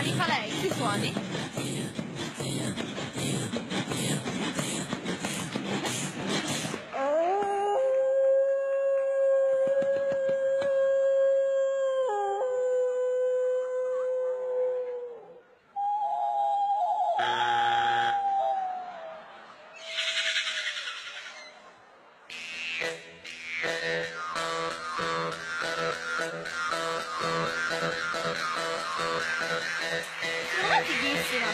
Ma li fa lei, chi suoni? 那肯定死了。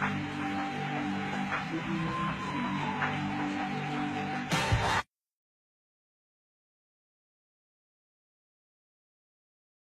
うん。